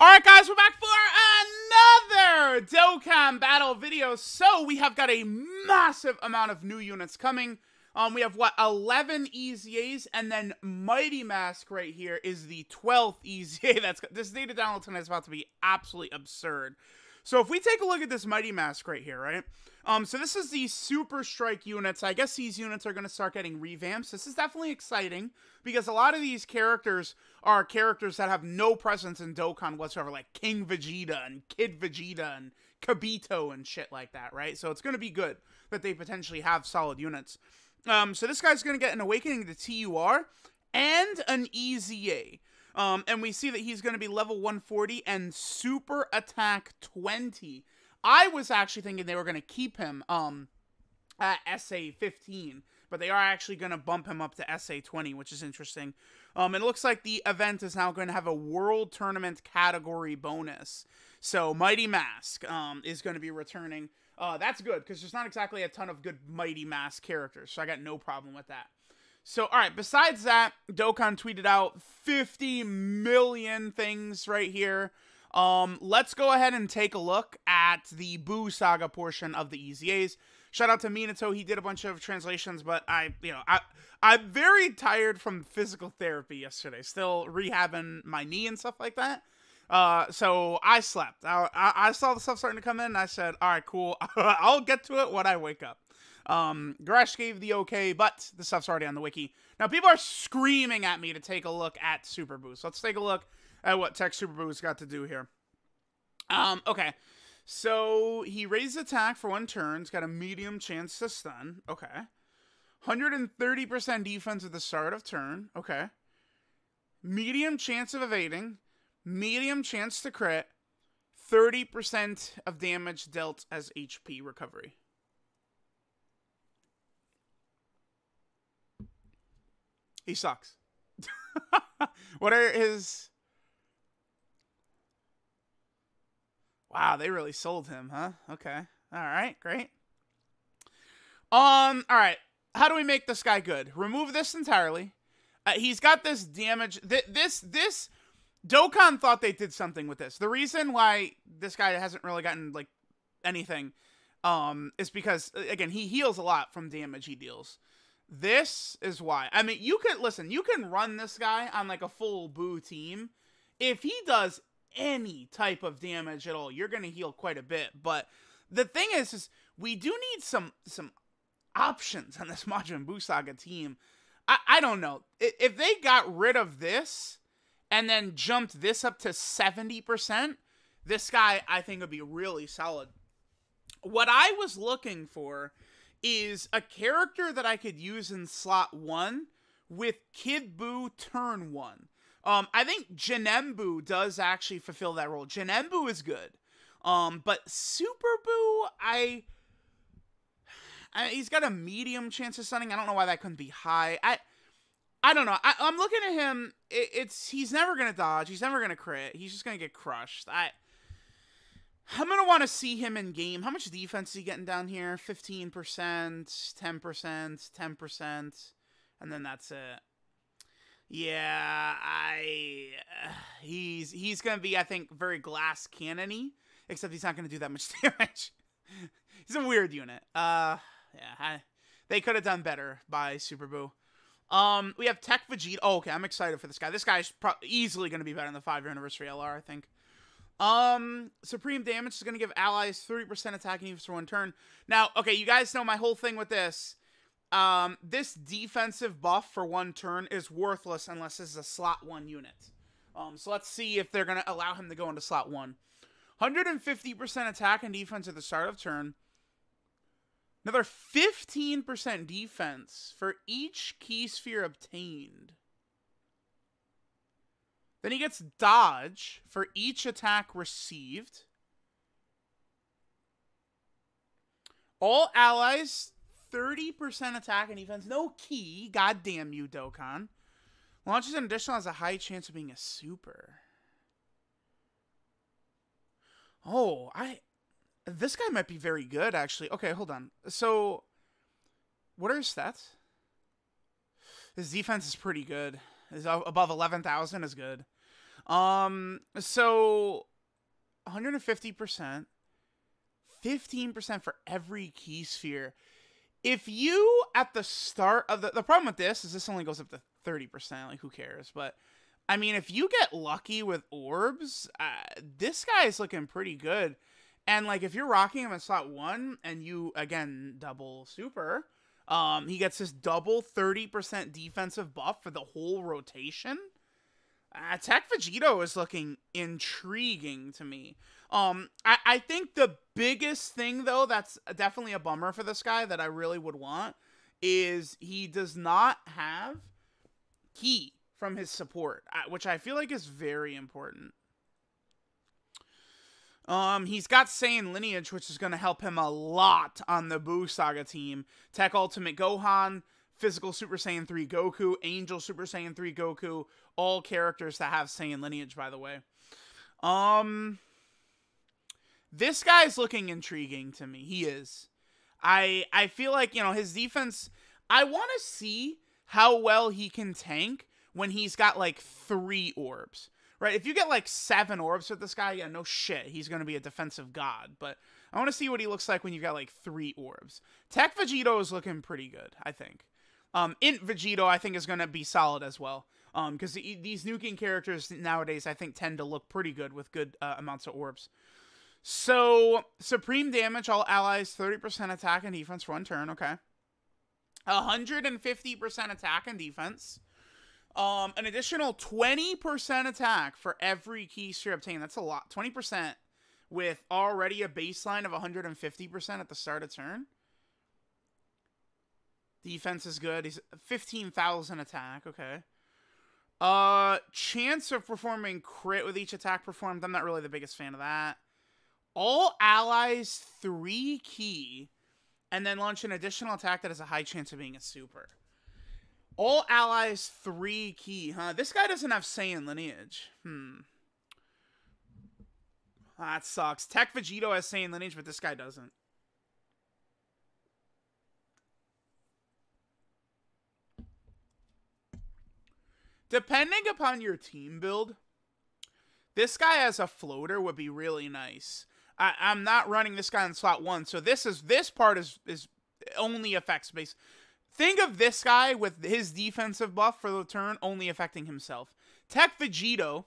Alright guys, we're back for another Dokkan Battle video. So, we have got a massive amount of new units coming. Um, we have, what, 11 EZAs, and then Mighty Mask right here is the 12th EZA. That's This data download tonight is about to be absolutely absurd. So, if we take a look at this Mighty Mask right here, right? Um, so this is the Super Strike units. I guess these units are going to start getting revamps. This is definitely exciting because a lot of these characters are characters that have no presence in Dokkan whatsoever, like King Vegeta and Kid Vegeta and Kabito and shit like that, right? So it's going to be good that they potentially have solid units. Um, so this guy's going to get an Awakening to TUR and an EZA. Um, and we see that he's going to be level 140 and super attack 20. I was actually thinking they were going to keep him um at SA 15, but they are actually going to bump him up to SA 20, which is interesting. Um, it looks like the event is now going to have a world tournament category bonus. So Mighty Mask um, is going to be returning. Uh, that's good because there's not exactly a ton of good Mighty Mask characters, so I got no problem with that. So, all right, besides that, Dokkan tweeted out 50 million things right here. Um, let's go ahead and take a look at the Buu Saga portion of the EZAs. Shout out to Minato. He did a bunch of translations, but I, you know, I, I'm very tired from physical therapy yesterday. Still rehabbing my knee and stuff like that. Uh, so I slept. I, I, I saw the stuff starting to come in. I said, all right, cool. I'll get to it when I wake up. Um, Gresh gave the okay, but the stuff's already on the wiki. Now, people are screaming at me to take a look at Super Buu's. Let's take a look at what Tech Super Buu's got to do here. Um, okay. So he raises attack for one turn. He's got a medium chance to stun. Okay. 130% defense at the start of turn. Okay. Medium chance of evading. Medium chance to crit. 30% of damage dealt as HP recovery. He sucks. what are his Wow, they really sold him, huh? Okay. All right, great. Um, all right. How do we make this guy good? Remove this entirely. Uh, he's got this damage. Th this, this, Dokkan thought they did something with this. The reason why this guy hasn't really gotten, like, anything, um, is because, again, he heals a lot from damage he deals. This is why. I mean, you could, listen, you can run this guy on, like, a full Buu team. If he does any type of damage at all, you're going to heal quite a bit. But the thing is, is we do need some some options on this Majin Buu Saga team. I, I don't know. If they got rid of this and then jumped this up to 70%, this guy I think would be really solid. What I was looking for is a character that I could use in slot 1 with Kid Buu turn 1. Um, I think Janembu does actually fulfill that role. Janembu is good. Um, but Super Buu, I, I, he's got a medium chance of stunning. I don't know why that couldn't be high. I, I don't know. I, am looking at him. It, it's he's never gonna dodge. He's never gonna crit. He's just gonna get crushed. I. I'm gonna want to see him in game. How much defense is he getting down here? Fifteen percent, ten percent, ten percent, and then that's it. Yeah, I uh, he's he's gonna be I think very glass cannony, except he's not gonna do that much damage. he's a weird unit. Uh, yeah, I, they could have done better by Super Buu. Um, we have Tech Vegito. Oh, okay, I'm excited for this guy. This guy's pro- easily gonna be better than the five year anniversary LR, I think. Um, Supreme Damage is gonna give allies 30% attacking defense for one turn. Now, okay, you guys know my whole thing with this um, this defensive buff for one turn is worthless unless this is a slot one unit. Um, so let's see if they're going to allow him to go into slot one. 150% attack and defense at the start of turn. Another 15% defense for each key sphere obtained. Then he gets dodge for each attack received. All allies 30% attack and defense. No key. God damn you, Dokkan. Launches an additional has a high chance of being a super. Oh, I... This guy might be very good, actually. Okay, hold on. So, what are his stats? His defense is pretty good. His above 11,000 is good. Um, so 150%, 15% for every key sphere. If you at the start of the the problem with this is this only goes up to 30%, like who cares? But I mean, if you get lucky with orbs, uh, this guy is looking pretty good. And like if you're rocking him in slot 1 and you again double super, um he gets this double 30% defensive buff for the whole rotation. Uh, Tech Vegito is looking intriguing to me. Um, I, I think the biggest thing though that's definitely a bummer for this guy that I really would want is he does not have key from his support, uh, which I feel like is very important. Um, he's got Saiyan lineage, which is going to help him a lot on the Buu Saga team. Tech Ultimate Gohan, Physical Super Saiyan 3 Goku, Angel Super Saiyan 3 Goku, all characters that have Saiyan lineage, by the way. Um, this guy's looking intriguing to me. He is. I I feel like you know his defense. I want to see how well he can tank when he's got like three orbs. Right? If you get like seven orbs with this guy, yeah, no shit, he's gonna be a defensive god. But I want to see what he looks like when you've got like three orbs. Tech Vegito is looking pretty good, I think. Um, Int Vegito, I think, is going to be solid as well. Um, because the, these nuking characters nowadays, I think, tend to look pretty good with good uh, amounts of orbs. So, supreme damage, all allies, 30% attack and defense for one turn, okay. 150% attack and defense. Um, an additional 20% attack for every key sphere obtained. That's a lot. 20% with already a baseline of 150% at the start of turn. Defense is good. He's 15,000 attack. Okay. Uh, chance of performing crit with each attack performed. I'm not really the biggest fan of that. All allies three key, and then launch an additional attack that has a high chance of being a super. All allies three key, huh? This guy doesn't have Saiyan lineage. Hmm. That sucks. Tech Vegito has Saiyan lineage, but this guy doesn't. Depending upon your team build, this guy as a floater would be really nice. I, am not running this guy in slot one, so this is this part is is only effects based. Think of this guy with his defensive buff for the turn only affecting himself. Tech Vegito,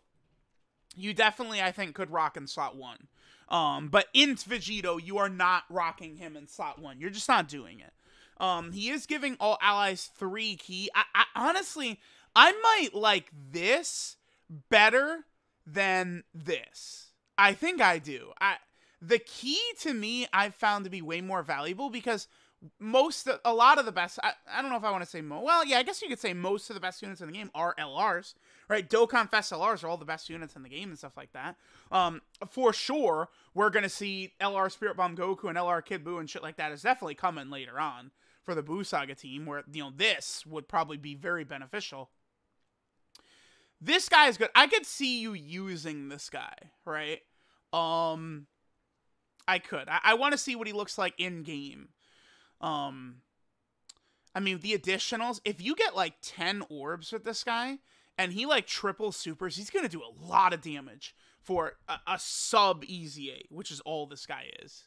you definitely I think could rock in slot one. Um, but Int Vegito, you are not rocking him in slot one. You're just not doing it. Um, he is giving all allies three key. I, I honestly, I might like this better than this. I think I do. I the key to me I've found to be way more valuable because most a lot of the best I, I don't know if I want to say mo well yeah I guess you could say most of the best units in the game are LRs right Dokkan Fest LRs are all the best units in the game and stuff like that um for sure we're gonna see LR Spirit Bomb Goku and LR Kid Buu and shit like that is definitely coming later on for the Buu Saga team where you know this would probably be very beneficial this guy is good. I could see you using this guy, right? Um, I could. I, I want to see what he looks like in game. Um, I mean, the additionals. If you get like ten orbs with this guy, and he like triple supers, he's gonna do a lot of damage for a, a sub EZA, which is all this guy is.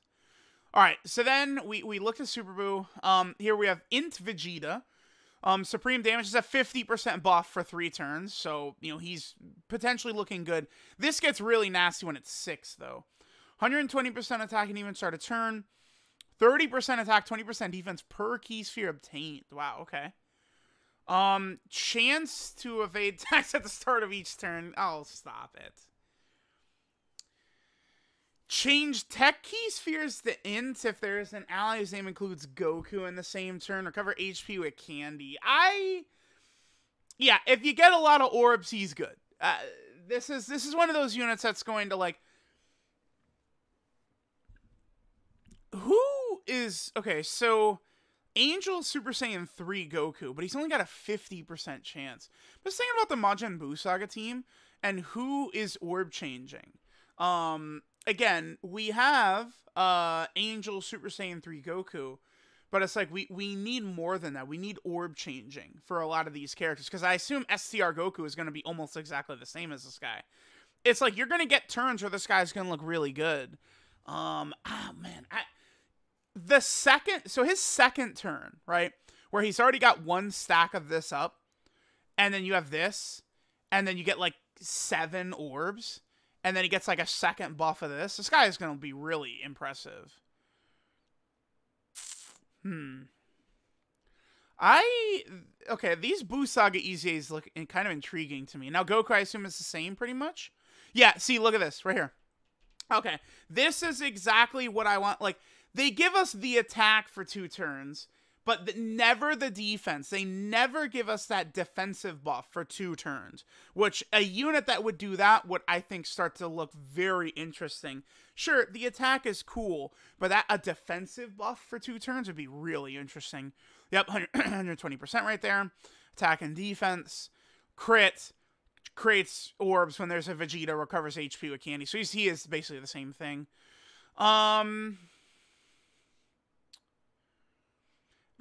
All right, so then we we look at Super Buu. Um, here we have Int Vegeta um, Supreme damage is a 50% buff for three turns, so, you know, he's potentially looking good. This gets really nasty when it's six, though. 120% attack and even start a turn. 30% attack, 20% defense per key sphere obtained. Wow, okay. Um, chance to evade attacks at the start of each turn. Oh, stop it. Change tech key spheres to int if there's an ally whose name includes Goku in the same turn. Recover HP with candy. I, yeah, if you get a lot of orbs, he's good. Uh, this is this is one of those units that's going to like. Who is okay? So, Angel Super Saiyan three Goku, but he's only got a fifty percent chance. But thinking about the Majin Buu Saga team and who is orb changing. Um, again, we have uh Angel Super Saiyan 3 Goku, But it's like we we need more than that. We need orb changing for a lot of these characters because I assume STR Goku is going to be almost exactly the same as this guy. It's like you're going to get turns where this guy's going to look really good. Um, oh man, I, the second so his second turn, right, where he's already got one stack of this up, and then you have this, and then you get like seven orbs, and then he gets like a second buff of this. This guy is going to be really impressive. Hmm. I okay. These Buu Saga EZAs look kind of intriguing to me. Now Goku, I assume is the same, pretty much. Yeah. See, look at this right here. Okay, this is exactly what I want. Like they give us the attack for two turns, but the, never the defense. They never give us that defensive buff for two turns, which a unit that would do that would, I think, start to look very interesting. Sure, the attack is cool, but that a defensive buff for two turns would be really interesting. Yep, 120% right there. Attack and defense. Crit creates orbs when there's a Vegeta, recovers HP with candy. So he is basically the same thing. Um,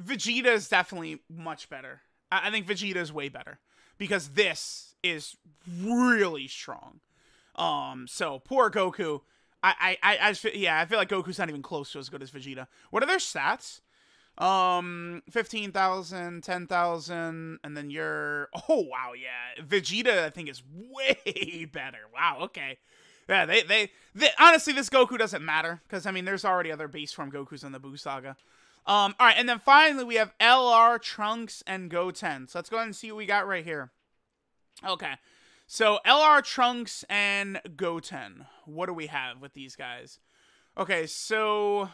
Vegeta is definitely much better. I, I think Vegeta is way better because this is really strong. Um, so poor Goku. I, I, I, just, yeah, I feel like Goku's not even close to as good as Vegeta. What are their stats? Um, 15,000, 10,000, and then you're, oh, wow, yeah. Vegeta, I think, is way better. Wow, okay. Yeah, they, they, they honestly, this Goku doesn't matter, because, I mean, there's already other base form Gokus in the Buu Saga. Um, all right, and then finally we have LR, Trunks, and Goten. So let's go ahead and see what we got right here. Okay, so LR, Trunks, and Goten. What do we have with these guys? Okay, so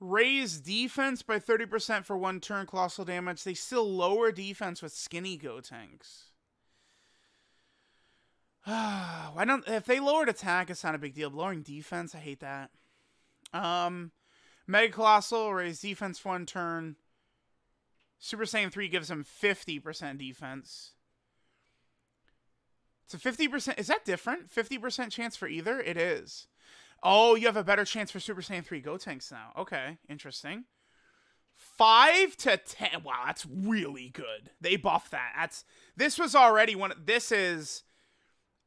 raise defense by 30% for one turn colossal damage. They still lower defense with skinny go Gotenks. Why don't if they lowered attack, it's not a big deal. lowering defense, I hate that. Um, Mega Colossal raise defense one turn. Super Saiyan 3 gives him 50% defense. So 50%. Is that different? 50% chance for either? It is. Oh, you have a better chance for Super Saiyan 3 Gotenks now. Okay, interesting. 5 to 10. Wow, that's really good. They buffed that. That's This was already one. This is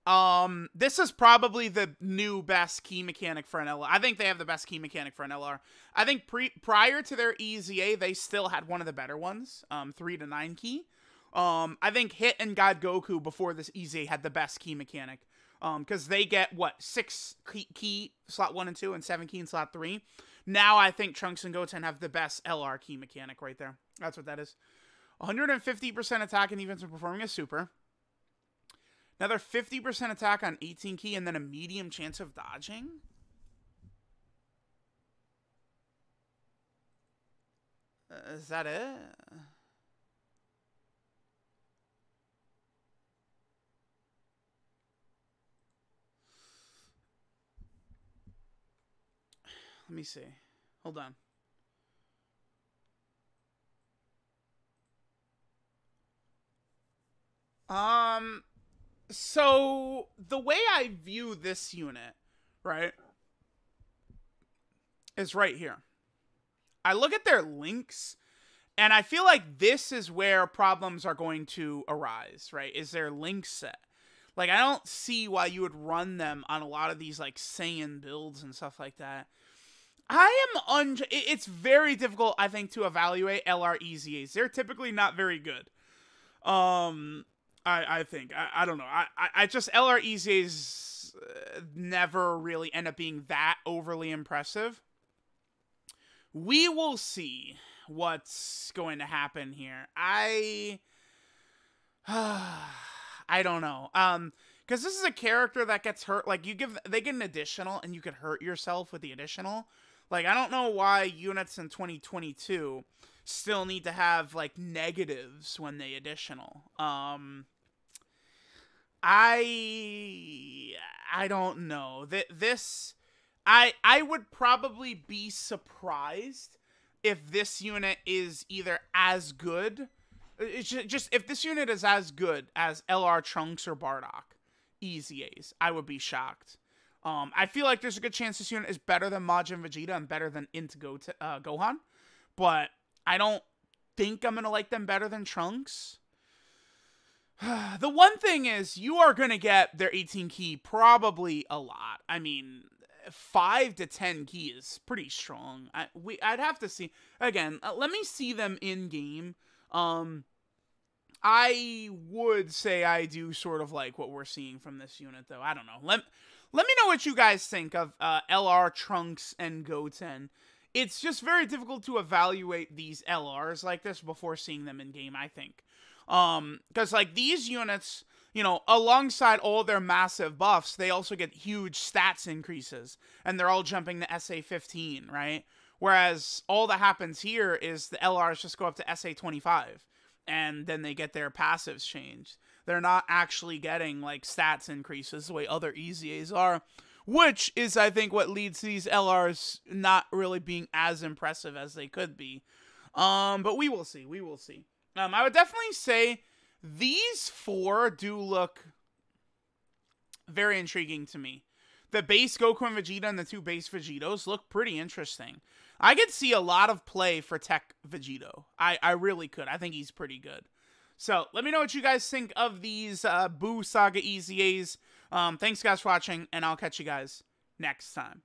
um, this is probably the new best key mechanic for an LR. I think they have the best key mechanic for an LR. I think pre prior to their EZA, they still had one of the better ones, um, three to nine key. Um, I think Hit and God Goku before this EZA had the best key mechanic. Um, because they get what six key, key slot one and two, and seven key in slot three. Now I think Trunks and Goten have the best LR key mechanic right there. That's what that is. 150% attack and defense performing a super. Another 50% attack on 18 key and then a medium chance of dodging? Uh, is that it? Let me see. Hold on. Um, so the way I view this unit, right, is right here. I look at their links and I feel like this is where problems are going to arise, right? Is their link set. Like I don't see why you would run them on a lot of these like Saiyan builds and stuff like that. I am un it's very difficult I think to evaluate LR EZAs. They're typically not very good. Um I I think I, I don't know. I I, just LR EZAs uh, never really end up being that overly impressive. We will see what's going to happen here. I I don't know. Um because this is a character that gets hurt like you give they get an additional and you could hurt yourself with the additional. Like I don't know why units in 2022 still need to have like negatives when they additional. Um I I don't know. That this I I would probably be surprised if this unit is either as good it's just if this unit is as good as LR Trunks or Bardock EZAs, I would be shocked. Um, I feel like there's a good chance this unit is better than Majin Vegeta and better than Int Go uh, Gohan. but I don't think I'm gonna like them better than Trunks. the one thing is, you are gonna get their 18 key probably a lot. I mean, five to 10 key is pretty strong. I we I'd have to see again. Uh, let me see them in game. Um, I would say I do sort of like what we're seeing from this unit, though. I don't know. Let let me know what you guys think of uh, LR Trunks and Goten. It's just very difficult to evaluate these LRs like this before seeing them in game. I think, um, because like these units, you know, alongside all their massive buffs, they also get huge stats increases, and they're all jumping to SA 15, right? Whereas all that happens here is the LRs just go up to SA 25 and then they get their passives changed. They're not actually getting like stats increases the way other EZAs are, which is I think what leads to these LRs not really being as impressive as they could be. Um, but we will see. We will see. Um, I would definitely say these four do look very intriguing to me. The base Goku and Vegeta and the two base Vegitos look pretty interesting. I could see a lot of play for Tech Vegito. I, I really could. I think he's pretty good. So let me know what you guys think of these uh, Buu Saga EZAs. Um, thanks guys for watching, and I'll catch you guys next time.